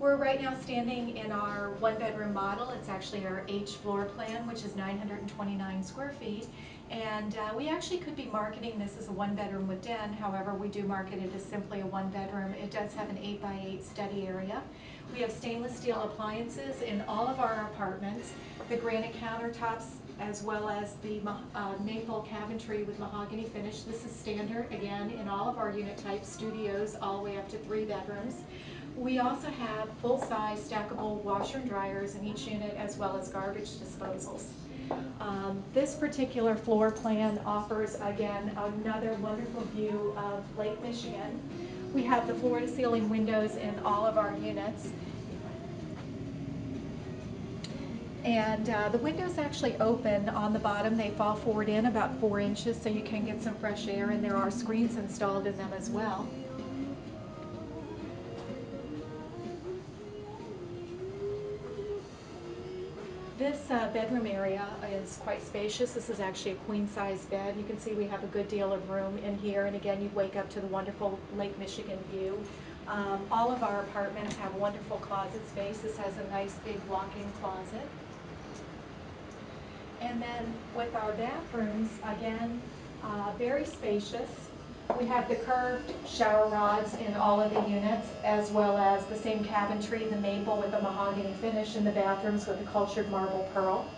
We're right now standing in our one-bedroom model. It's actually our H floor plan, which is 929 square feet. And uh, we actually could be marketing this as a one-bedroom with den. However, we do market it as simply a one-bedroom. It does have an 8 by 8 study area. We have stainless steel appliances in all of our apartments, the granite countertops, as well as the uh, maple cabinetry with mahogany finish. This is standard, again, in all of our unit type studios, all the way up to three bedrooms. We also have full-size stackable washer and dryers in each unit, as well as garbage disposals. Um, this particular floor plan offers, again, another wonderful view of Lake Michigan. We have the floor-to-ceiling windows in all of our units. And uh, the windows actually open on the bottom. They fall forward in about four inches so you can get some fresh air and there are screens installed in them as well. This uh, bedroom area is quite spacious. This is actually a queen size bed. You can see we have a good deal of room in here and again you wake up to the wonderful Lake Michigan view. Um, all of our apartments have wonderful closet space. This has a nice big walk-in closet. And then with our bathrooms, again, uh, very spacious. We have the curved shower rods in all of the units, as well as the same cabinetry, the maple with the mahogany finish in the bathrooms with the cultured marble pearl.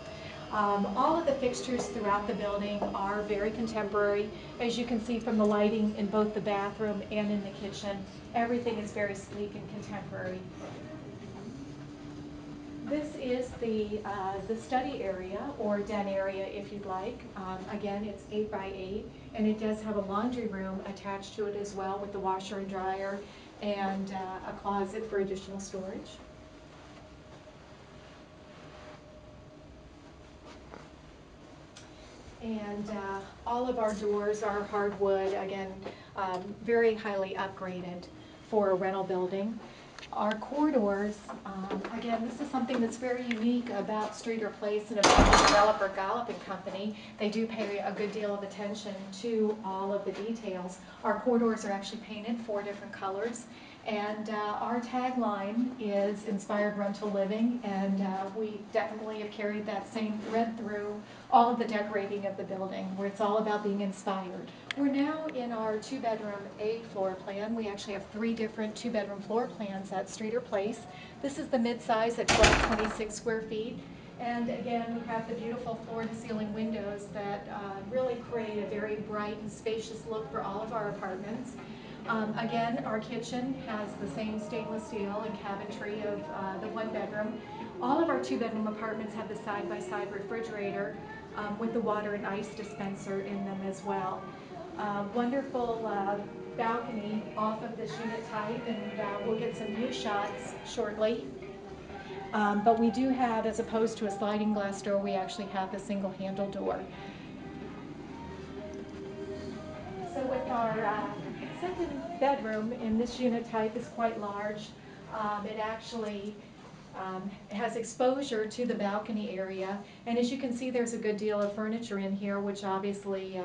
Um, all of the fixtures throughout the building are very contemporary. As you can see from the lighting in both the bathroom and in the kitchen, everything is very sleek and contemporary. This is the, uh, the study area or den area if you'd like. Um, again, it's 8 by 8 and it does have a laundry room attached to it as well with the washer and dryer and uh, a closet for additional storage. And uh, all of our doors are hardwood, again, um, very highly upgraded for a rental building. Our corridors, um, again, this is something that's very unique about Streeter Place and about the developer Gallup and Company. They do pay a good deal of attention to all of the details. Our corridors are actually painted four different colors. And uh, our tagline is inspired rental living, and uh, we definitely have carried that same thread through all of the decorating of the building, where it's all about being inspired. We're now in our two-bedroom A floor plan. We actually have three different two-bedroom floor plans at Streeter Place. This is the mid-size at 1226 square feet. And again, we have the beautiful floor-to-ceiling windows that uh, really create a very bright and spacious look for all of our apartments. Um, again, our kitchen has the same stainless steel and cabinetry of uh, the one bedroom. All of our two bedroom apartments have the side-by-side -side refrigerator um, with the water and ice dispenser in them as well uh, wonderful uh, balcony off of this unit type, and uh, we'll get some new shots shortly. Um, but we do have, as opposed to a sliding glass door, we actually have the single handle door. Our uh, second bedroom in this unit type is quite large. Um, it actually um, has exposure to the balcony area, and as you can see, there's a good deal of furniture in here, which obviously uh,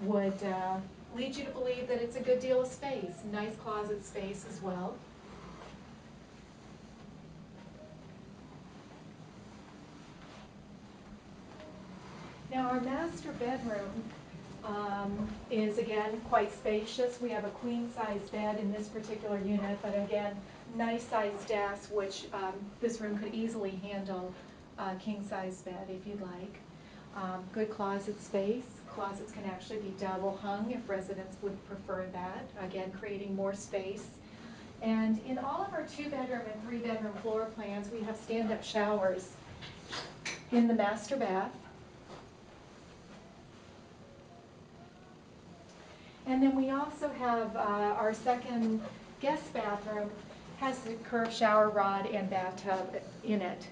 would uh, lead you to believe that it's a good deal of space, nice closet space as well. Now our master bedroom um, is again quite spacious. We have a queen size bed in this particular unit, but again, nice size desk, which um, this room could easily handle a king size bed if you'd like. Um, good closet space. Closets can actually be double hung if residents would prefer that, again creating more space. And in all of our two bedroom and three bedroom floor plans, we have stand-up showers in the master bath. And then we also have uh, our second guest bathroom has a curved shower rod and bathtub in it.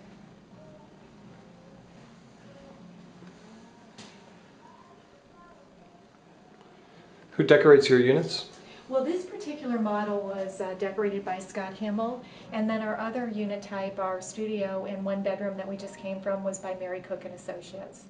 Who decorates your units? Well, this particular model was uh, decorated by Scott Himmel, and then our other unit type, our studio and one bedroom that we just came from, was by Mary Cook and Associates.